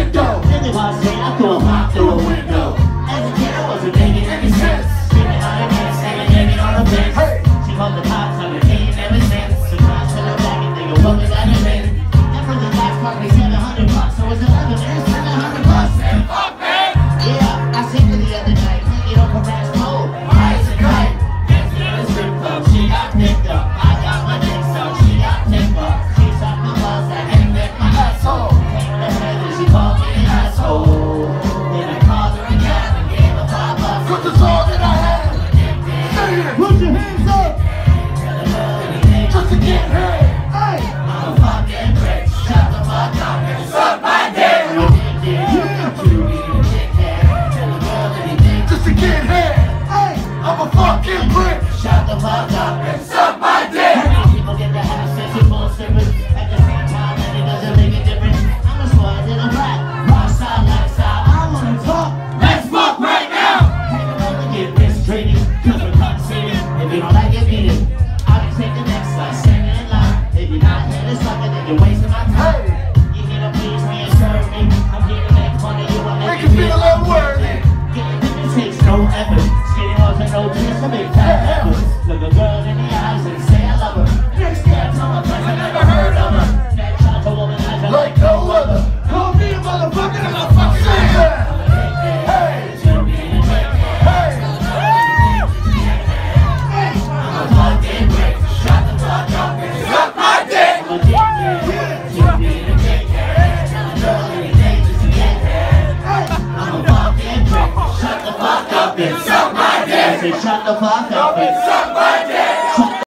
on window. Nigga was saying I threw a pop through a window. As a kid, I wasn't making any sense. Screaming out of hand, standing hanging on a fence. She called the cops on the king ever since. Surprised to the back and nigga, what we got him? And from the last part, we 700 bucks. So it's 11 minutes, 700 bucks. Man, fuck, man. Yeah, I seen her the other night. Hanging on her ass pole. High as a kite. Dancing in a strip club. She got picked up. Just to get. Hey. I'm a fucking prick. Shut the fuck up and suck my dick. Just to get. I'm a fucking brick. Shut the fuck up takes no effort. Skinny hoes and no jeans to make fat. Look a girl in the eyes I say shut the fuck up and suck my dick.